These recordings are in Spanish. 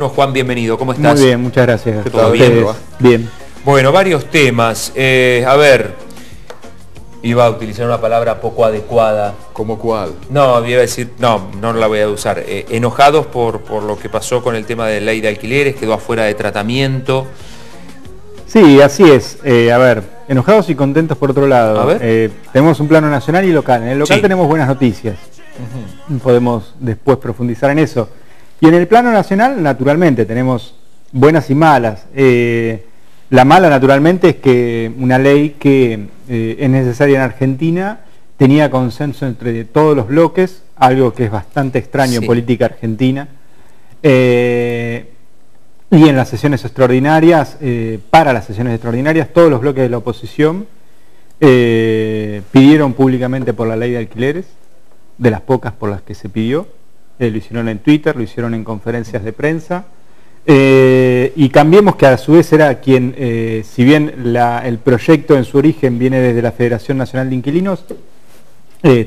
Juan, bienvenido, ¿cómo estás? Muy bien, muchas gracias. ¿Todo bien? Bien. Bueno, varios temas. Eh, a ver, iba a utilizar una palabra poco adecuada. ¿Cómo cuál? No, iba a decir, no, no la voy a usar. Eh, enojados por, por lo que pasó con el tema de ley de alquileres, quedó afuera de tratamiento. Sí, así es. Eh, a ver, enojados y contentos por otro lado. A ver. tenemos un plano nacional y local. En el local Sí. tenemos buenas noticias. Podemos después profundizar en eso. Y en el plano nacional, naturalmente, tenemos buenas y malas. Eh, la mala, naturalmente, es que una ley que eh, es necesaria en Argentina tenía consenso entre todos los bloques, algo que es bastante extraño Sí. en política argentina. Eh, y en las sesiones extraordinarias, para las sesiones extraordinarias, todos los bloques de la oposición pidieron públicamente por la ley de alquileres, de las pocas por las que se pidió. Eh, lo hicieron en Twitter, lo hicieron en conferencias de prensa. Eh, y Cambiemos, que a su vez era quien, eh, si bien el proyecto en su origen viene desde la Federación Nacional de Inquilinos,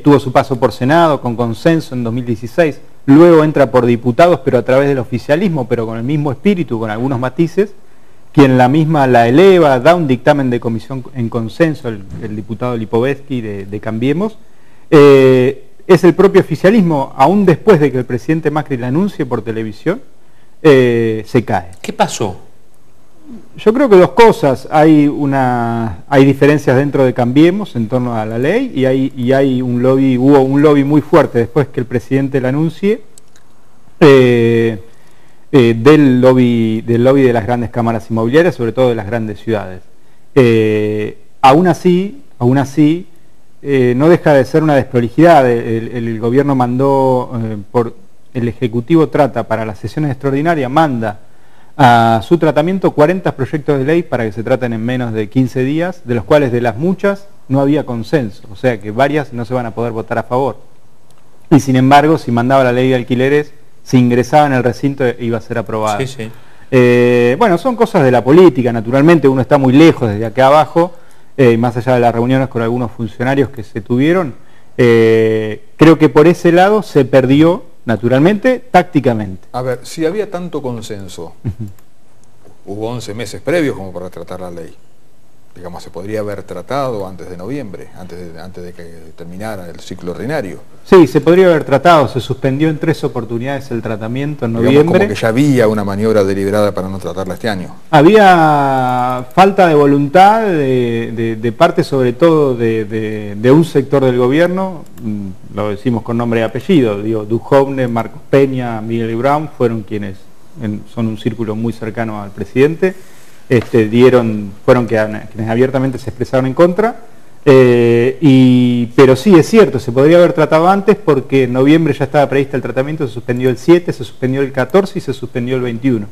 tuvo su paso por Senado con consenso en 2016, luego entra por diputados, pero a través del oficialismo, pero con el mismo espíritu, con algunos matices, quien la misma la eleva, da un dictamen de comisión en consenso, el, diputado Lipovetsky de, Cambiemos, es el propio oficialismo, aún después de que el presidente Macri la anuncie por televisión, eh, se cae. ¿Qué pasó? Yo creo que dos cosas. Hay una, hay diferencias dentro de Cambiemos en torno a la ley y hay, y hay un lobby, hubo un lobby muy fuerte después que el presidente la anuncie eh, eh, del lobby, del lobby de las grandes cámaras inmobiliarias, sobre todo de las grandes ciudades. Aún así, aún así, eh, no deja de ser una desprolijidad. El, gobierno mandó eh, por el ejecutivo trata para las sesiones extraordinarias manda a su tratamiento 40 proyectos de ley para que se traten en menos de 15 días, de los cuales de las muchas no había consenso, o sea que varias no se van a poder votar a favor. Y sin embargo, si mandaba la ley de alquileres, si ingresaba en el recinto iba a ser aprobada. Sí, sí. Eh, bueno, son cosas de la política, naturalmente uno está muy lejos desde acá abajo, eh, más allá de las reuniones con algunos funcionarios que se tuvieron, eh, creo que por ese lado se perdió, naturalmente, tácticamente. A ver, si había tanto consenso, hubo 11 meses previos como para tratar la ley. Digamos, se podría haber tratado antes de noviembre, antes de, antes de que terminara el ciclo ordinario. Sí, se podría haber tratado, se suspendió en tres oportunidades el tratamiento en Digamos, noviembre. como que ya había una maniobra deliberada para no tratarla este año. Había falta de voluntad de, de- de parte sobre todo de, un sector del gobierno, mm, lo decimos con nombre y apellido, digo, Duhovne, Marcos Peña, Miguel Brown fueron quienes en- son un círculo muy cercano al presidente, este, dieron, fueron quienes abiertamente se expresaron en contra, eh, y, pero sí es cierto, se podría haber tratado antes porque en noviembre ya estaba prevista el tratamiento, se suspendió el 7, se suspendió el 14 y se suspendió el 21.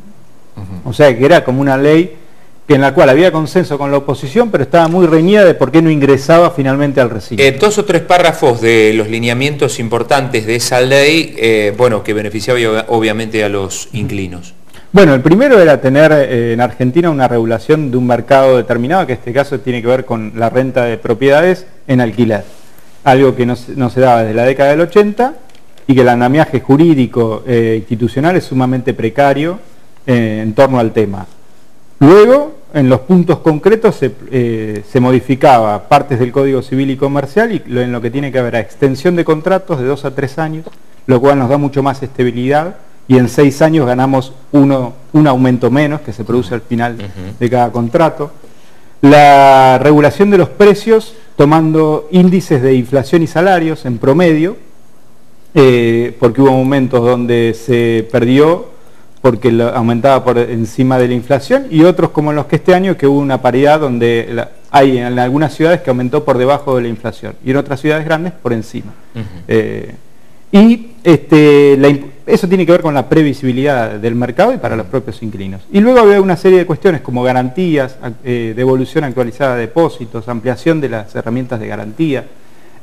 O sea que era como una ley que en la cual había consenso con la oposición, pero estaba muy reñida de por qué no ingresaba finalmente al recinto. Eh, dos o tres párrafos de los lineamientos importantes de esa ley, eh, bueno, que beneficiaba obvia- obviamente a los inquilinos. Bueno, el primero era tener eh, en Argentina una regulación de un mercado determinado, que en este caso tiene que ver con la renta de propiedades en alquiler. Algo que no se, daba desde la década del 80 y que el andamiaje jurídico eh, institucional es sumamente precario eh, en torno al tema. Luego, en los puntos concretos se, eh, se modificaba partes del Código Civil y Comercial y en lo que tiene que ver a extensión de contratos de dos a tres años, lo cual nos da mucho más estabilidad y en seis años ganamos uno, un aumento menos que se produce al final de cada contrato. La regulación de los precios tomando índices de inflación y salarios en promedio, eh, porque hubo momentos donde se perdió porque lo- aumentaba por encima de la inflación y otros como los que este año que hubo una paridad donde la- hay en algunas ciudades que aumentó por debajo de la inflación y en otras ciudades grandes por encima. Eh, y este, la eso tiene que ver con la previsibilidad del mercado y para los propios inquilinos. Y luego había una serie de cuestiones como garantías, eh, devolución actualizada de depósitos, ampliación de las herramientas de garantía,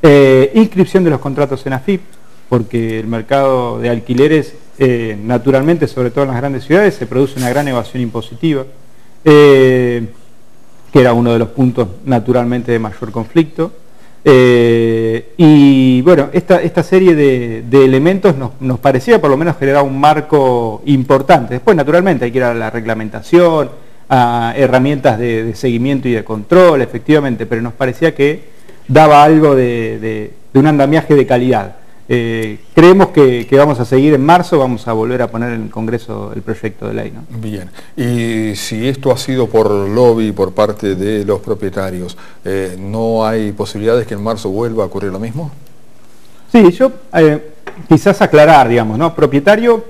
eh, inscripción de los contratos en AFIP, porque el mercado de alquileres, eh, naturalmente, sobre todo en las grandes ciudades, se produce una gran evasión impositiva, que era uno de los puntos naturalmente de mayor conflicto. Eh, y bueno, esta, esta serie de, elementos nos, parecía por lo menos generar un marco importante. Después, naturalmente, hay que ir a la reglamentación, a herramientas de, seguimiento y de control, efectivamente, pero nos parecía que daba algo de un andamiaje de calidad. Eh, creemos que, vamos a seguir en marzo, vamos a volver a poner en el Congreso el proyecto de ley. Bien, y si esto ha sido por lobby por parte de los propietarios, eh, ¿no hay posibilidades que en marzo vuelva a ocurrir lo mismo? Sí, yo eh, quizás aclarar, digamos, ¿no? Propietario,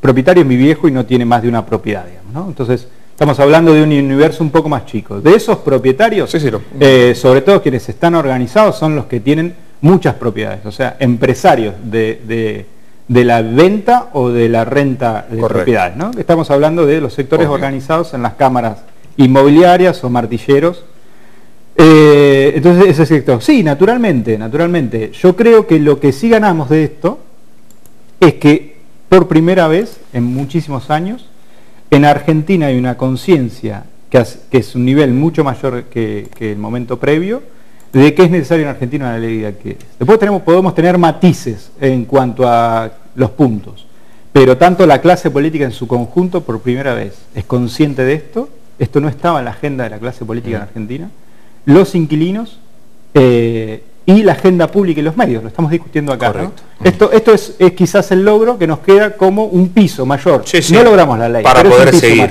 propietario es mi viejo y no tiene más de una propiedad, digamos, ¿no? Entonces, estamos hablando de un universo un poco más chico. De esos propietarios, sobre todo quienes están organizados, son los que tienen muchas propiedades, o sea, empresarios de, la venta o de la renta de propiedades. ¿no? Estamos hablando de los sectores organizados en las cámaras inmobiliarias o martilleros. Eh, entonces, ese sector, sí, naturalmente, naturalmente. Yo creo que lo que sí ganamos de esto es que por primera vez en muchísimos años, en Argentina hay una conciencia que, es un nivel mucho mayor que el momento previo, de qué es necesario en Argentina una ley de alquileres. Después tenemos, podemos tener matices en cuanto a los puntos, pero tanto la clase política en su conjunto por primera vez es consciente de esto, esto no estaba en la agenda de la clase política en Argentina, los inquilinos eh, y la agenda pública y los medios, lo estamos discutiendo acá. Esto, esto es, quizás el logro que nos queda como un piso mayor. No logramos la ley. Para poder seguir.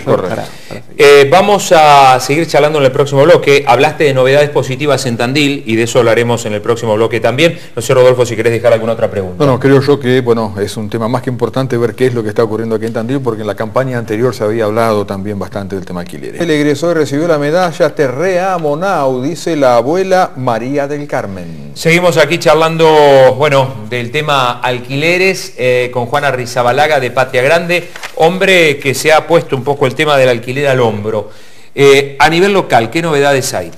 Eh, vamos a seguir charlando en el próximo bloque. Hablaste de novedades positivas en Tandil y de eso hablaremos en el próximo bloque también. No sé, Rodolfo, si querés dejar alguna otra pregunta. No, no, creo yo que bueno, es un tema más que importante ver qué es lo que está ocurriendo aquí en Tandil, porque en la campaña anterior se había hablado también bastante del tema alquileres. El egresó y recibió la medalla Terrea Monau, dice la abuela María del Carmen. Seguimos aquí charlando, bueno, del tema alquileres eh, con Juana Rizabalaga de Patria Grande, hombre que se ha puesto un poco el tema del alquiler al hombro. Eh, a nivel local, ¿qué novedades hay?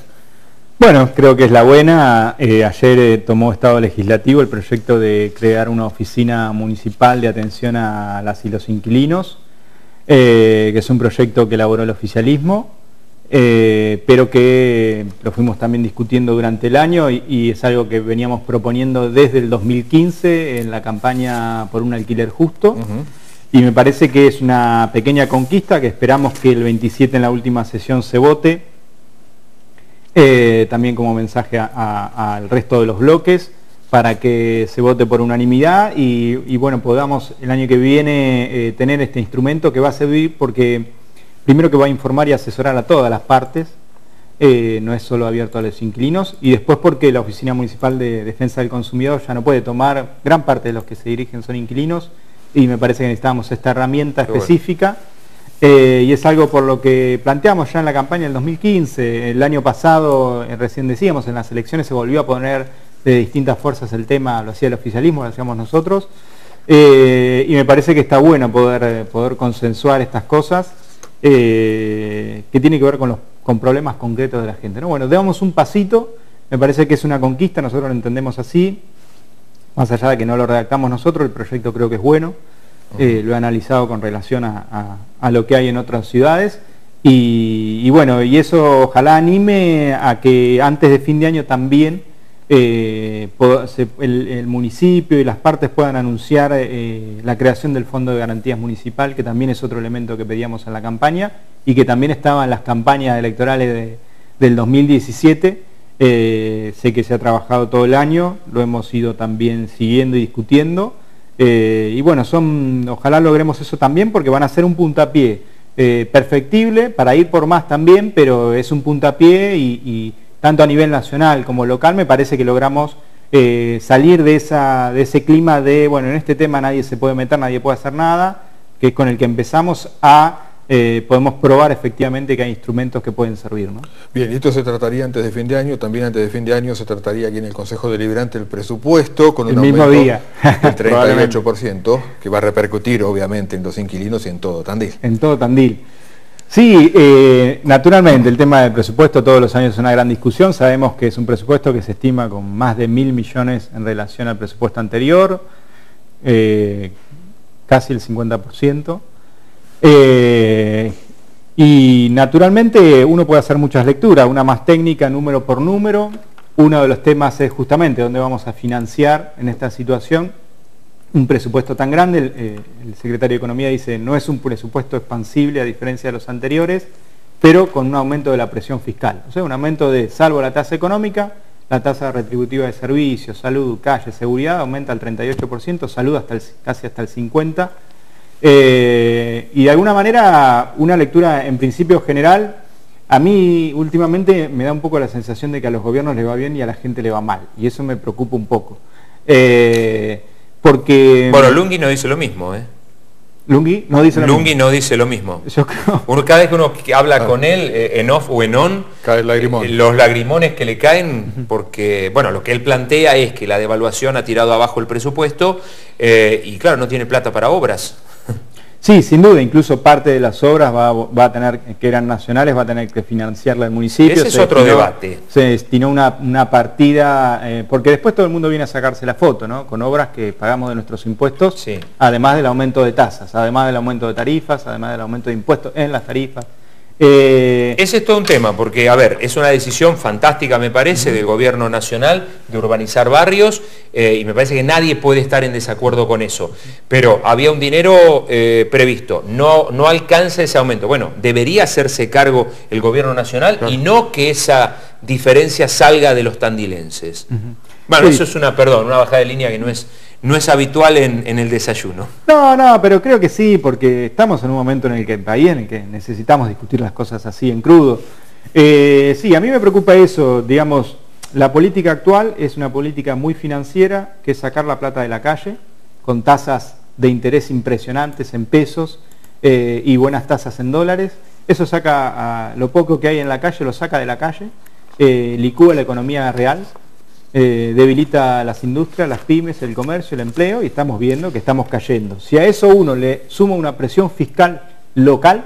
Bueno, creo que es la buena. Eh, ayer tomó Estado Legislativo el proyecto de crear una oficina municipal de atención a las y los inquilinos, que es un proyecto que elaboró el oficialismo. Eh, pero que lo fuimos también discutiendo durante el año y, es algo que veníamos proponiendo desde el 2015 en la campaña por un alquiler justo. Y me parece que es una pequeña conquista que esperamos que el 27 en la última sesión se vote, eh, también como mensaje al resto de los bloques para que se vote por unanimidad y, bueno, podamos el año que viene eh, tener este instrumento que va a servir porque primero que va a informar y asesorar a todas las partes, eh, no es solo abierto a los inquilinos, y después porque la Oficina Municipal de Defensa del Consumidor ya no puede tomar, gran parte de los que se dirigen son inquilinos, y me parece que necesitamos esta herramienta específica, eh, y es algo por lo que planteamos ya en la campaña del 2015, el año pasado, eh, recién decíamos, en las elecciones se volvió a poner de distintas fuerzas el tema, lo hacía el oficialismo, lo hacíamos nosotros, y me parece que está bueno poder, poder consensuar estas cosas, eh, que tiene que ver con, los, con problemas concretos de la gente. ¿no? Bueno, damos un pasito, me parece que es una conquista, nosotros lo entendemos así, más allá de que no lo redactamos nosotros, el proyecto creo que es bueno, eh, lo he analizado con relación a, lo que hay en otras ciudades, y, bueno, y eso ojalá anime a que antes de fin de año también eh, el, municipio y las partes puedan anunciar eh, la creación del Fondo de Garantías Municipal, que también es otro elemento que pedíamos en la campaña y que también estaba en las campañas electorales del 2017. Eh, sé que se ha trabajado todo el año, lo hemos ido también siguiendo y discutiendo. y bueno, son, ojalá logremos eso también porque van a ser un puntapié perfectible para ir por más también, pero es un puntapié y tanto a nivel nacional como local, me parece que logramos eh, salir de, esa, de ese clima de, bueno, en este tema nadie se puede meter, nadie puede hacer nada, que es con el que empezamos a, eh, podemos probar efectivamente que hay instrumentos que pueden servir. ¿no? Bien, esto se trataría antes de fin de año, también antes de fin de año se trataría aquí en el Consejo Deliberante el presupuesto con un el mismo día. del 38%, que va a repercutir obviamente en los inquilinos y en todo Tandil. En todo Tandil. Sí, eh, naturalmente el tema del presupuesto todos los años es una gran discusión. Sabemos que es un presupuesto que se estima con más de mil millones en relación al presupuesto anterior, eh, casi el 50%. Eh, y naturalmente uno puede hacer muchas lecturas, una más técnica número por número, uno de los temas es justamente dónde vamos a financiar en esta situación un presupuesto tan grande. El, eh, el, secretario de Economía dice no es un presupuesto expansible a diferencia de los anteriores, pero con un aumento de la presión fiscal. O sea, un aumento de, salvo la tasa económica, la tasa retributiva de servicios, salud, calle, seguridad aumenta al 38%, salud hasta casi hasta el 50%. Eh, y de alguna manera, una lectura en principio general, a mí últimamente me da un poco la sensación de que a los gobiernos le va bien y a la gente le va mal. Y eso me preocupa un poco. Eh, porque... Bueno, Lungi no dice lo mismo, ¿eh? Lungi no dice lo Lungi mismo. no dice lo mismo. Yo creo... Uno, cada vez que uno habla ah. con él, eh, en off o en on, Cae el lagrimón. Eh, los lagrimones que le caen, porque, bueno, lo que él plantea es que la devaluación ha tirado abajo el presupuesto eh, y, claro, no tiene plata para obras. Sí, sin duda, incluso parte de las obras va, a tener, que eran nacionales, va a tener que financiarla el municipio. Ese es otro debate. Se destinó una, partida, eh, porque después todo el mundo viene a sacarse la foto, ¿no? Con obras que pagamos de nuestros impuestos, además del aumento de tasas, además del aumento de tarifas, además del aumento de impuestos en las tarifas. Eh, Ese es todo un tema, porque, a ver, es una decisión fantástica, me parece, del gobierno nacional de urbanizar barrios, eh, y me parece que nadie puede estar en desacuerdo con eso. Pero había un dinero eh, previsto, no, no alcanza ese aumento. Bueno, debería hacerse cargo el gobierno nacional y no que esa diferencia salga de los tandilenses. Bueno, eso es una, perdón, una bajada de línea que no es no es habitual en, el desayuno. No, no, pero creo que sí, porque estamos en un momento en el que país en el que necesitamos discutir las cosas así en crudo. Eh, sí, a mí me preocupa eso, digamos, la política actual es una política muy financiera, que es sacar la plata de la calle, con tasas de interés impresionantes en pesos eh, y buenas tasas en dólares. Eso saca lo poco que hay en la calle, lo saca de la calle, eh, licúa la economía real eh, debilita las industrias, las pymes, el comercio, el empleo y estamos viendo que estamos cayendo. Si a eso uno le suma una presión fiscal local,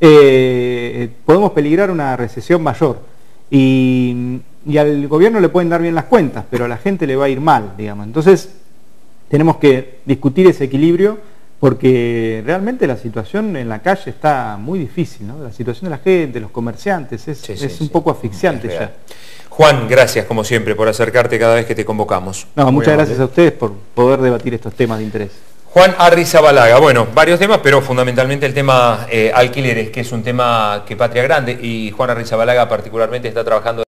eh, podemos peligrar una recesión mayor. Y, al gobierno le pueden dar bien las cuentas, pero a la gente le va a ir mal, digamos. Entonces, tenemos que discutir ese equilibrio porque realmente la situación en la calle está muy difícil, ¿no? La situación de la gente, los comerciantes, es, un poco asfixiante ya. Juan, gracias como siempre por acercarte cada vez que te convocamos. No, muchas gracias a ustedes por poder debatir estos temas de interés. Juan Arrizabalaga, bueno, varios temas, pero fundamentalmente el tema eh, alquileres, que es un tema que Patria Grande y Juan Arrizabalaga particularmente está trabajando